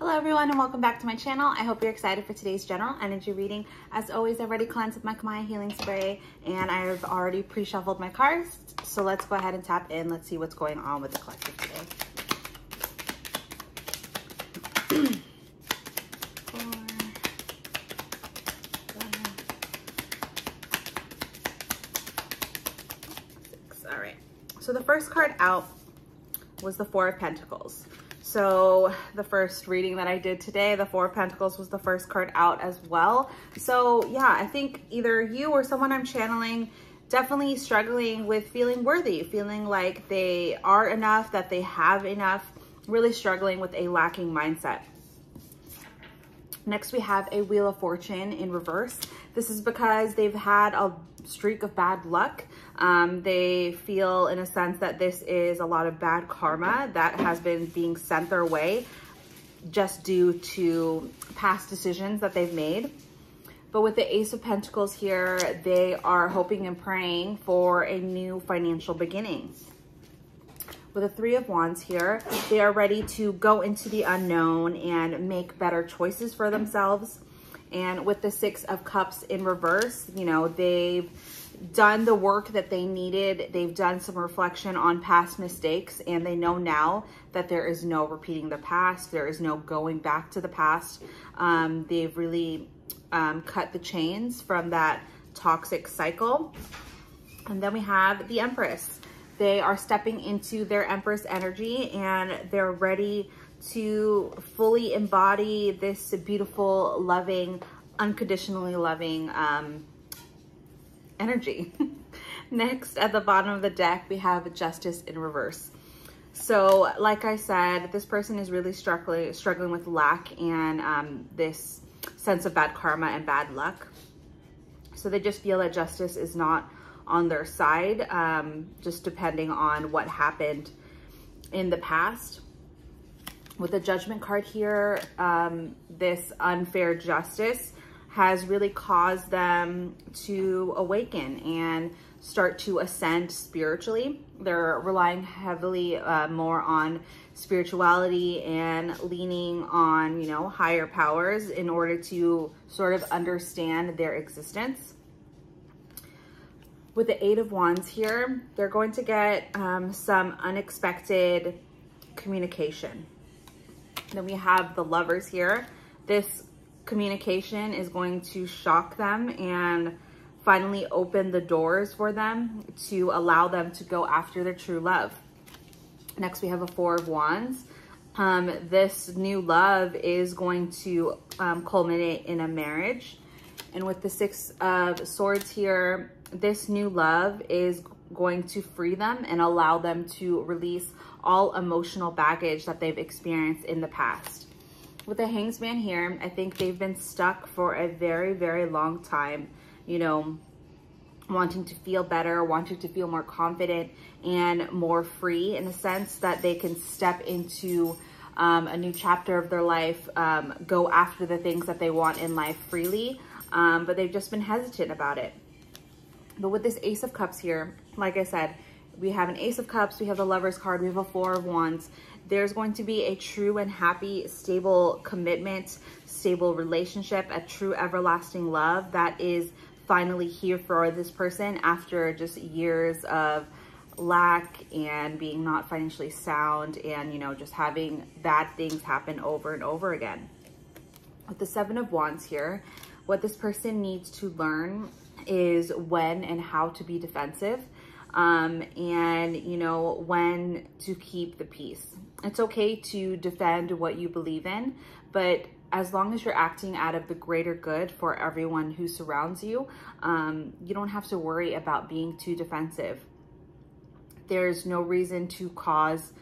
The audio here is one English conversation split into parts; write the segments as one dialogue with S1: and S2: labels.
S1: Hello everyone and welcome back to my channel. I hope you're excited for today's general energy reading. As always, I've already cleansed with my Camaya Healing Spray and I've already pre-shuffled my cards. So let's go ahead and tap in. Let's see what's going on with the collective today. All right. So the first card out was the Four of Pentacles. So the first reading that I did today, the Four of Pentacles was the first card out as well. So yeah, I think either you or someone I'm channeling definitely struggling with feeling worthy, feeling like they are enough, that they have enough, really struggling with a lacking mindset. Next, we have a Wheel of Fortune in reverse. This is because they've had a streak of bad luck. Um, they feel in a sense that this is a lot of bad karma that has been being sent their way just due to past decisions that they've made. But with the Ace of Pentacles here, they are hoping and praying for a new financial beginning. With the Three of Wands here, they are ready to go into the unknown and make better choices for themselves. And with the Six of Cups in reverse, you know, they've done the work that they needed. They've done some reflection on past mistakes and they know now that there is no repeating the past. There is no going back to the past. Um, they've really um, cut the chains from that toxic cycle. And then we have the Empress. They are stepping into their Empress energy and they're ready to fully embody this beautiful, loving, unconditionally loving um, energy. Next, at the bottom of the deck, we have Justice in reverse. So, like I said, this person is really struggling, struggling with lack and um, this sense of bad karma and bad luck. So they just feel that justice is not on their side, um, just depending on what happened in the past. With the judgment card here, um, this unfair justice has really caused them to awaken and start to ascend spiritually. They're relying heavily uh, more on spirituality and leaning on, you know, higher powers in order to sort of understand their existence. With the Eight of Wands here, they're going to get um, some unexpected communication. Then we have the lovers here. This communication is going to shock them and finally open the doors for them to allow them to go after their true love. Next, we have a Four of Wands. Um, this new love is going to um, culminate in a marriage. And with the Six of Swords here, this new love is going to free them and allow them to release all emotional baggage that they've experienced in the past with the Hanged Man here, I think they've been stuck for a very, very long time, you know, wanting to feel better, wanting to feel more confident and more free in the sense that they can step into um, a new chapter of their life, um, go after the things that they want in life freely, um, but they've just been hesitant about it. But with this Ace of Cups here, like I said, we have an Ace of Cups, we have the Lover's card, we have a Four of Wands, there's going to be a true and happy, stable commitment, stable relationship, a true everlasting love that is finally here for this person after just years of lack and being not financially sound and, you know, just having bad things happen over and over again. With the Seven of Wands here, what this person needs to learn is when and how to be defensive um, and, you know, when to keep the peace. It's okay to defend what you believe in, but as long as you're acting out of the greater good for everyone who surrounds you, um, you don't have to worry about being too defensive. There's no reason to cause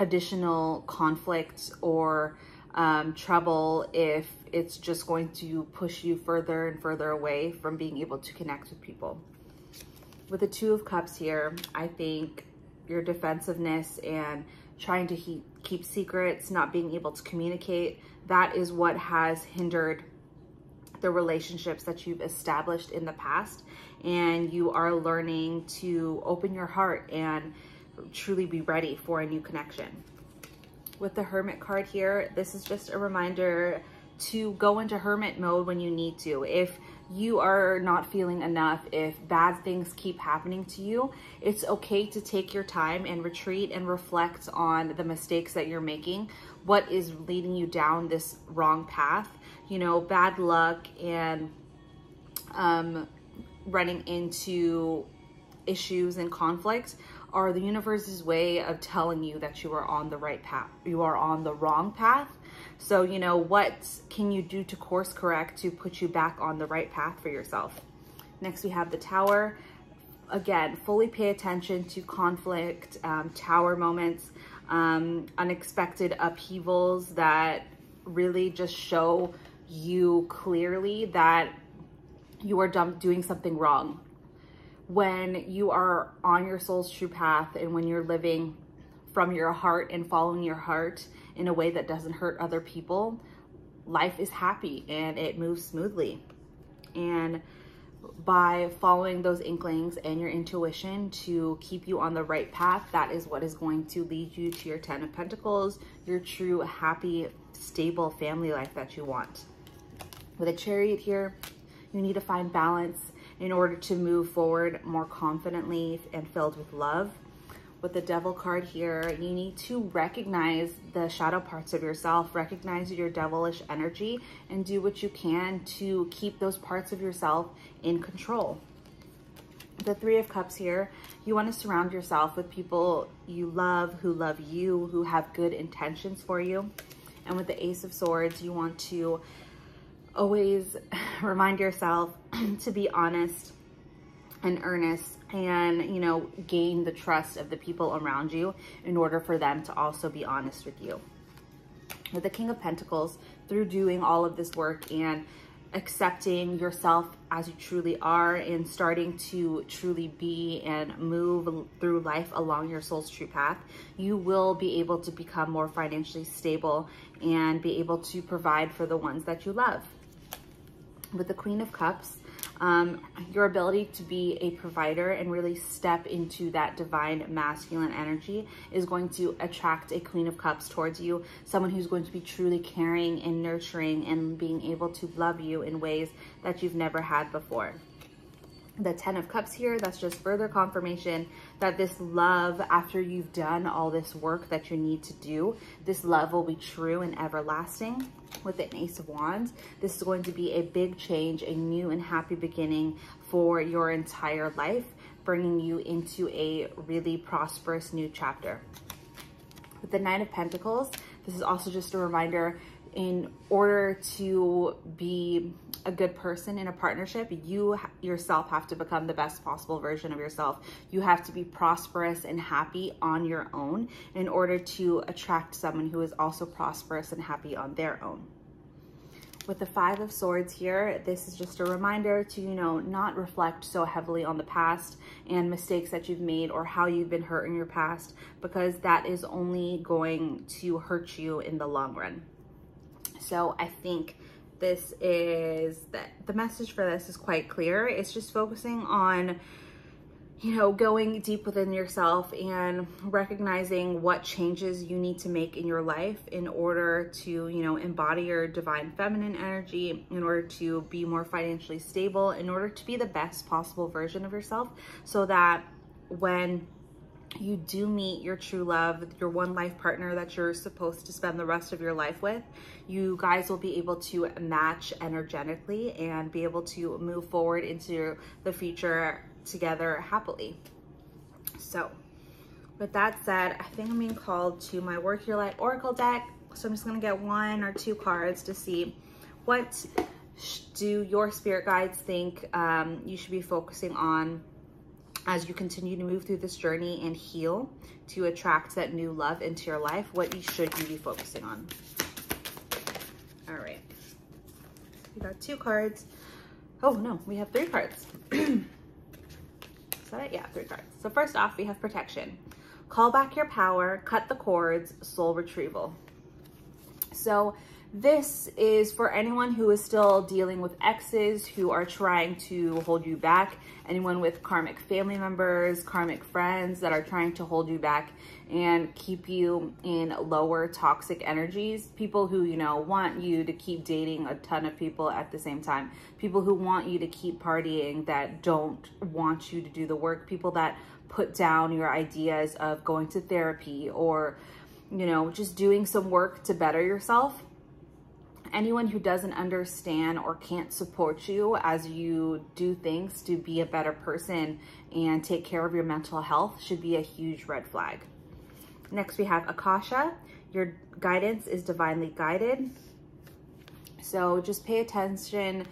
S1: additional conflict or um, trouble if it's just going to push you further and further away from being able to connect with people. With the Two of Cups here, I think your defensiveness and trying to he keep secrets, not being able to communicate, that is what has hindered the relationships that you've established in the past. And you are learning to open your heart and truly be ready for a new connection. With the Hermit card here, this is just a reminder to go into hermit mode when you need to. If you are not feeling enough, if bad things keep happening to you, it's okay to take your time and retreat and reflect on the mistakes that you're making, what is leading you down this wrong path, you know, bad luck and um, running into issues and conflict are the universe's way of telling you that you are on the right path. You are on the wrong path so, you know, what can you do to course correct to put you back on the right path for yourself? Next, we have the tower. Again, fully pay attention to conflict, um, tower moments, um, unexpected upheavals that really just show you clearly that you are doing something wrong. When you are on your soul's true path and when you're living from your heart and following your heart in a way that doesn't hurt other people, life is happy and it moves smoothly. And by following those inklings and your intuition to keep you on the right path, that is what is going to lead you to your 10 of Pentacles, your true, happy, stable family life that you want. With a chariot here, you need to find balance in order to move forward more confidently and filled with love with the devil card here, you need to recognize the shadow parts of yourself, recognize your devilish energy, and do what you can to keep those parts of yourself in control. The Three of Cups here, you want to surround yourself with people you love, who love you, who have good intentions for you. And with the Ace of Swords, you want to always remind yourself to be honest and earnest and, you know, gain the trust of the people around you in order for them to also be honest with you. With the King of Pentacles, through doing all of this work and accepting yourself as you truly are and starting to truly be and move through life along your soul's true path, you will be able to become more financially stable and be able to provide for the ones that you love. With the Queen of Cups, um, your ability to be a provider and really step into that divine masculine energy is going to attract a queen of cups towards you, someone who's going to be truly caring and nurturing and being able to love you in ways that you've never had before the 10 of cups here that's just further confirmation that this love after you've done all this work that you need to do this love will be true and everlasting with the ace of wands. This is going to be a big change a new and happy beginning for your entire life bringing you into a really prosperous new chapter. With the nine of pentacles this is also just a reminder in order to be a good person in a partnership, you yourself have to become the best possible version of yourself. You have to be prosperous and happy on your own in order to attract someone who is also prosperous and happy on their own. With the Five of Swords here, this is just a reminder to, you know, not reflect so heavily on the past and mistakes that you've made or how you've been hurt in your past because that is only going to hurt you in the long run. So I think this is that the message for this is quite clear. It's just focusing on you know, going deep within yourself and recognizing what changes you need to make in your life in order to, you know, embody your divine feminine energy, in order to be more financially stable, in order to be the best possible version of yourself so that when you do meet your true love, your one life partner that you're supposed to spend the rest of your life with, you guys will be able to match energetically and be able to move forward into the future together happily. So with that said, I think I'm being called to my Work Your Light Oracle deck. So I'm just gonna get one or two cards to see what do your spirit guides think um, you should be focusing on as you continue to move through this journey and heal to attract that new love into your life, what you should you be focusing on? All right. We got two cards. Oh no, we have three cards. Is that it? Yeah, three cards. So first off, we have protection. Call back your power, cut the cords, soul retrieval. So This is for anyone who is still dealing with exes who are trying to hold you back, anyone with karmic family members, karmic friends that are trying to hold you back and keep you in lower toxic energies. People who, you know, want you to keep dating a ton of people at the same time. People who want you to keep partying that don't want you to do the work. People that put down your ideas of going to therapy or, you know, just doing some work to better yourself anyone who doesn't understand or can't support you as you do things to be a better person and take care of your mental health should be a huge red flag. Next, we have Akasha. Your guidance is divinely guided. So just pay attention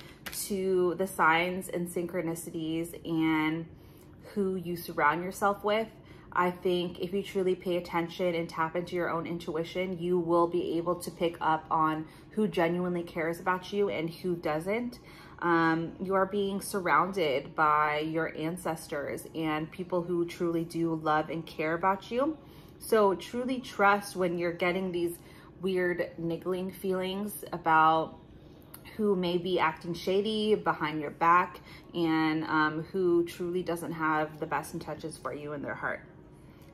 S1: to the signs and synchronicities and who you surround yourself with. I think if you truly pay attention and tap into your own intuition, you will be able to pick up on who genuinely cares about you and who doesn't. Um, you are being surrounded by your ancestors and people who truly do love and care about you. So truly trust when you're getting these weird niggling feelings about who may be acting shady behind your back and um, who truly doesn't have the best intentions for you in their heart.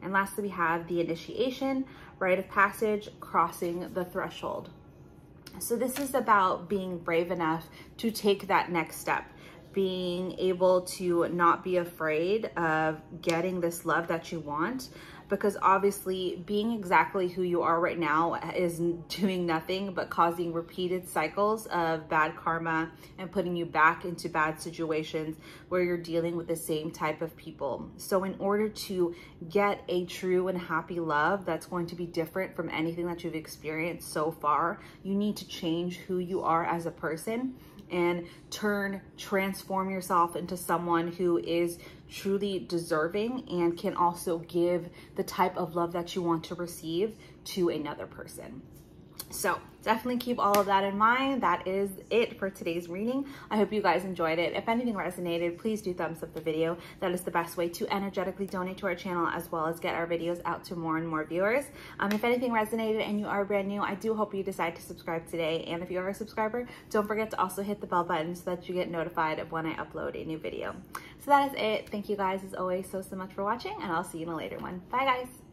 S1: And lastly, we have the initiation, rite of passage, crossing the threshold. So this is about being brave enough to take that next step, being able to not be afraid of getting this love that you want, because obviously being exactly who you are right now is doing nothing but causing repeated cycles of bad karma and putting you back into bad situations where you're dealing with the same type of people. So in order to get a true and happy love that's going to be different from anything that you've experienced so far, you need to change who you are as a person and turn, transform yourself into someone who is truly deserving and can also give the type of love that you want to receive to another person. So definitely keep all of that in mind. That is it for today's reading. I hope you guys enjoyed it. If anything resonated, please do thumbs up the video. That is the best way to energetically donate to our channel as well as get our videos out to more and more viewers. Um, if anything resonated and you are brand new, I do hope you decide to subscribe today. And if you are a subscriber, don't forget to also hit the bell button so that you get notified of when I upload a new video. So that is it. Thank you guys as always so, so much for watching and I'll see you in a later one. Bye guys.